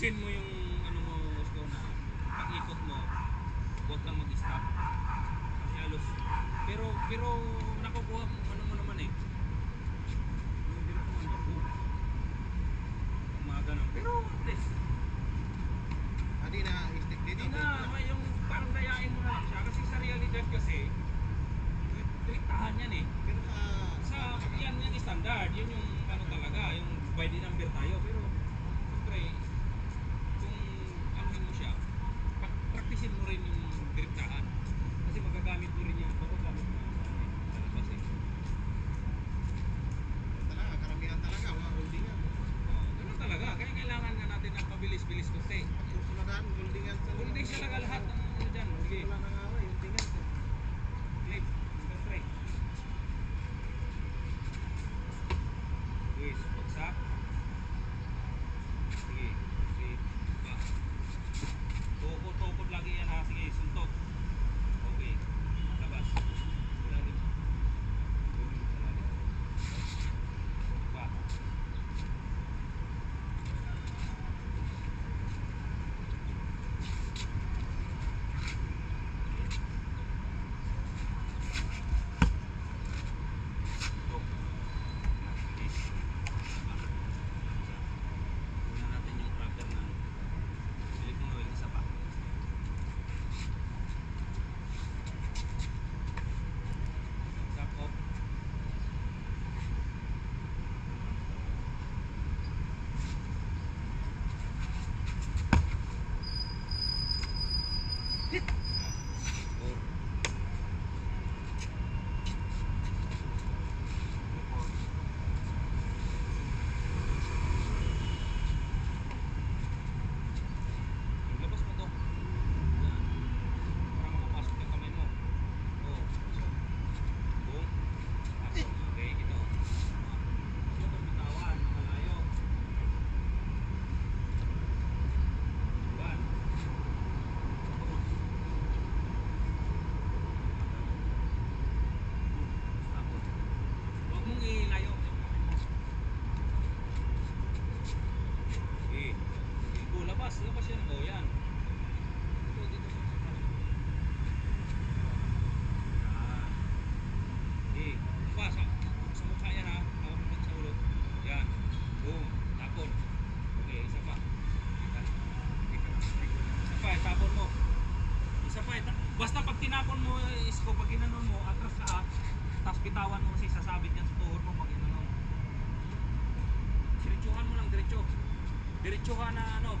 Practicein mo yung ano mo, Usko, na pag-ikot mo, huwag kang mag-stop. Kasi halos, pero, pero nakukuha mo, ano mo naman eh. Diretso mo, naku. Yung mga ganun. Pero, at least, Hindi na stick dito. Hindi na, may yung parang dayain mo na lang siya. Kasi sa realidad kasi, direktahan yan eh. Pero sa... Sa, yan yung standard, yun yung ano talaga, yung by the number tayo. Pero, Isa pa, tapon mo. Isa pa, basta pag tinapon mo, isko, pag inanon mo, atras ka, ha. Tapos bitawan mo kasi sasabit yan sa tuhod mo pag inanon. Diretsuhan mo lang, diretso. Diretsuhan na ano.